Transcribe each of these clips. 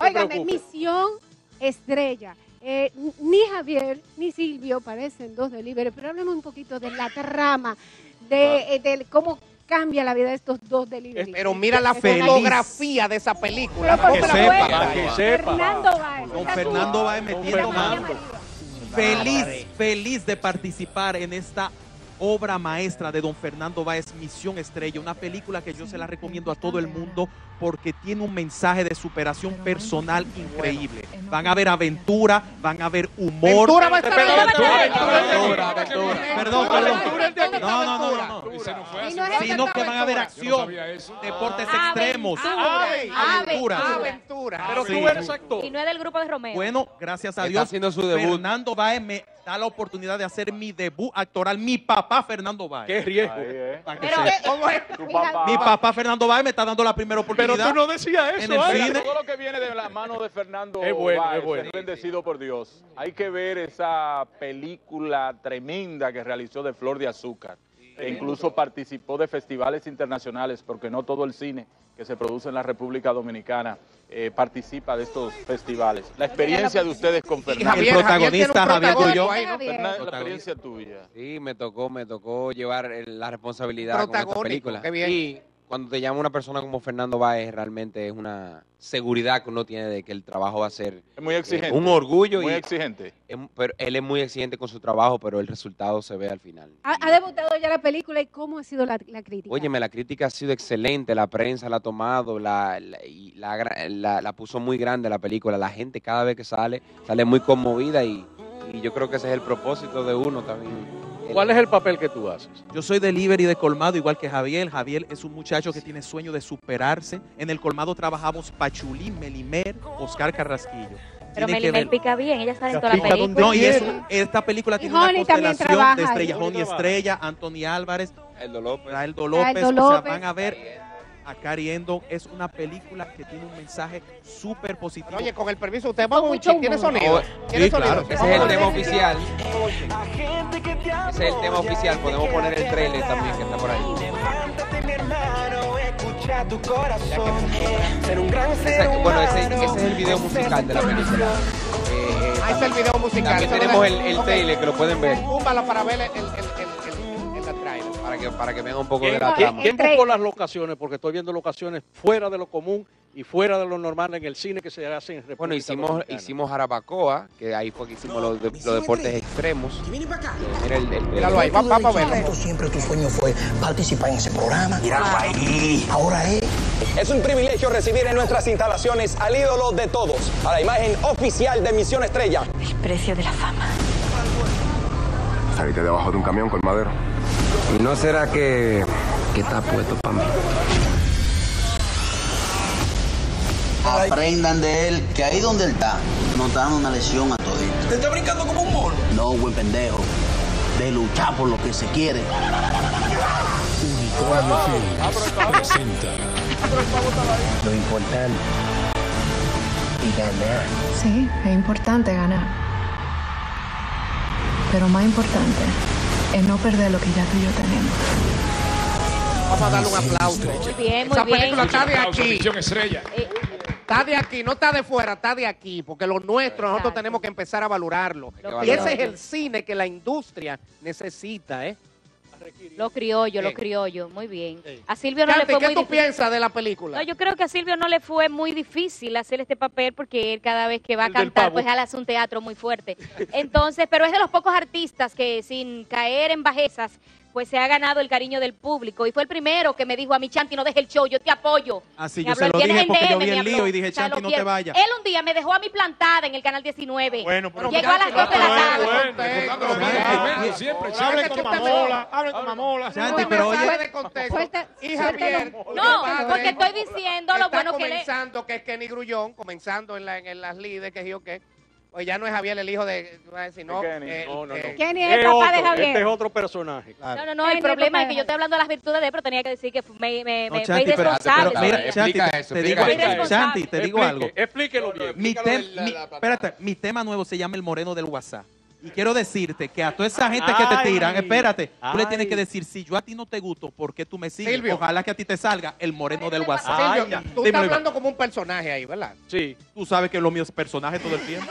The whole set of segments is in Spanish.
Óigame, misión estrella. Eh, ni Javier ni Silvio parecen dos delivery, pero hablemos un poquito de la trama, de, eh, de cómo cambia la vida de estos dos delivery. Pero mira la fotografía de esa película. Pero supuesto. cuenta. que sepa. Fernando Báez. Don esa Fernando va metiendo mano. Feliz, feliz de participar en esta obra maestra de don Fernando Báez, Misión Estrella, una película que yo se la recomiendo a todo el mundo porque tiene un mensaje de superación personal increíble. Van a ver aventura, van a ver humor. Ventura va a estar Espera, en la Ventura, película. Ventura, Ventura. Perdón, perdón. No, no, no, no, Sino que van a ver acción, deportes Ah, extremos, Ave, aventuras. Aventura. Pero tú eres actor. Y no es del grupo de Romeo. Bueno, gracias a Está Dios. haciendo su debut. Fernando Báez me da la oportunidad de hacer mi debut actoral. Mi papá Fernando Báez. Qué riesgo. Pero- Mi papá Fernando Báez me está dando la primera Pero oportunidad. tú no decías en eso, el cine. Todo lo que viene de la mano de Fernando Es bueno, Báez, es bueno. es bendecido por Dios. Hay que ver esa película tremenda que realizó de Flor de Azúcar. E incluso participó de festivales internacionales, porque no todo el cine que se produce en la República Dominicana eh, participa de estos festivales. La experiencia de ustedes con Fernando. Javier, El protagonista, Javier. Javier. La experiencia tuya. Sí, me tocó, me tocó llevar el- la responsabilidad con esta película. qué bien. Y cuando te llama una persona como Fernando Báez, realmente es una seguridad que uno tiene de que el trabajo va a ser Es muy eh, exigente. un orgullo. Muy y exigente. es- pero él es muy exigente con su trabajo, pero el resultado se ve al final. Ha, ha debutado ya la película y cómo ha sido la, la crítica. Óyeme, la crítica ha sido excelente, la prensa la ha tomado, la, la- y la, gra- la- la puso muy grande la película. La gente cada vez que sale, sale muy conmovida y, y yo creo que ese es el propósito de uno también. ¿Cuál es el papel que tú haces? Yo soy delivery de colmado, igual que Javier. Javier es un muchacho que tiene sueño de superarse. En el colmado trabajamos Pachulín, Melimer, Oscar Carrasquillo. Pero ver- pica bien, ella sale en toda la película. donde No, y es esta película tiene Y una Honey constelación trabaja de Estrella. Honey Estrella, Anthony Álvarez, Eldo López. Raeldo López. Raeldo O sea, López. van a ver a Cari Endon. Es una película que tiene un mensaje súper positivo. Oye, con el permiso, usted vamos mucho un ¿Tiene sonido? ¿Tiene Sí, sonido? claro. Ese es el tema oficial. Ese es el tema oficial. Podemos poner el trailer también que está por ahí. Ese- bueno, ese, ese es el video musical de la película. Eh, Ah, ese es el video musical. también tenemos el, el trailer que lo pueden ver Púmbalo para ver el, el, el. Para que, para que vean un poco de ¿Quién, la trama. quién buscó las locaciones? Porque estoy viendo locaciones fuera de lo común y fuera de lo normal en el cine que se hace en República Bueno, hicimos, Dominicana. hicimos Jarabacoa, que ahí fue que hicimos los, de- los deportes extremos. Eh, Mira el, el- Míralo ahí, va- vamos a verlo. Esto siempre tu sueño fue participar en ese programa. Míralo ahí. Ahora es. Es un privilegio recibir en nuestras instalaciones al ídolo de todos, a la imagen oficial de Misión Estrella. El precio de la fama. Saliste debajo de un camión con madero. ¿Y no será que, que está puesto para mí? Aprendan de él, que ahí donde él está, nos está dando una lección a toditos. ¿Te está brincando como un mono? No, buen pendejo. De luchar por lo que se quiere. Lo importante es ganar. Sí, es importante ganar. Pero más importante es no perder lo que ya tú y yo tenemos. Vamos a darle un aplauso. Muy bien, muy Esa bien. película está de aquí. Estrella. Eh, Está de aquí, no está de fuera, está de aquí, porque lo nuestro nosotros tenemos que empezar a valorarlo. Y valorarlo. ese es el cine que la industria necesita, ¿eh? Lo criollo, lo Bien. criollo, muy bien. A Silvio no le fue ¿qué muy tú difícil. piensas de la película? No, yo creo que a Silvio no le fue muy difícil hacer este papel porque él cada vez que va a El cantar, pues él hace un teatro muy fuerte. Entonces, pero es de los pocos artistas que sin caer en bajezas, pues se ha ganado el cariño del público. Y fue el primero que me dijo a mi Chanti, no deje el show, yo te apoyo. Así Me yo se lo dije el porque yo DM, vi me el habló. lío y dije, O sea, Chanti, no te vayas. Él un día me dejó a mi plantada en el canal 19. Bueno, pero Llegó a las 2 de la tarde. Bueno, siempre, Hablen siempre. con Mamola, hablen con Mamola. Chanti, pero oye- No, porque estoy diciendo lo bueno que le... comenzando, que es Kenny Grullón, comenzando en, la, en las líderes, que yo qué. Pues ya no es Javier el hijo de, no. De Kenny. eh, No, no, no. eh, Kenny es el Es papá otro, de Javier. Este es otro personaje. No, no, no, el Kenny, problema es que yo estoy hablando de las virtudes de él, pero tenía que decir que me, me, No, me Chanti, pero, irresponsable. pero mira, Chanti, te- eso, te, explica digo, eso. Chanti, te digo Explique, algo. Explíquelo bien. Mi tem- mi- espérate, mi tema nuevo se llama El Moreno del WhatsApp. Y quiero decirte que a toda esa gente que te Ay. tiran, espérate, tú le tienes Ay. que decir, si yo a ti no te gusto, ¿por qué tú me sigues? Silvio. Ojalá que a ti te salga el moreno del WhatsApp. Silvio, Ay, tú dímelo, estás Iván. hablando como un personaje ahí, ¿verdad? Sí. Tú sabes que lo mío es personaje todo el tiempo.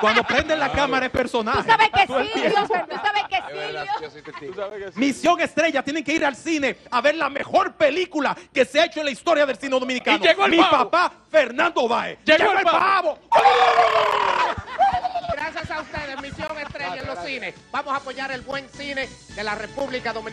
Cuando prenden la cámara es personaje. Tú sabes que Todo el Silvio, tiempo. tú sabes que Es verdad, Silvio. yo soy testigo. Tú sabes que sí. Misión Estrella, tienen que ir al cine a ver la mejor película que se ha hecho en la historia del cine dominicano. Y llegó el Mi pavo. papá, Fernando Baez. Llegó el pavo. Ustedes, Misión Estrella en los cines. Vamos a apoyar el buen cine de la República Dominicana.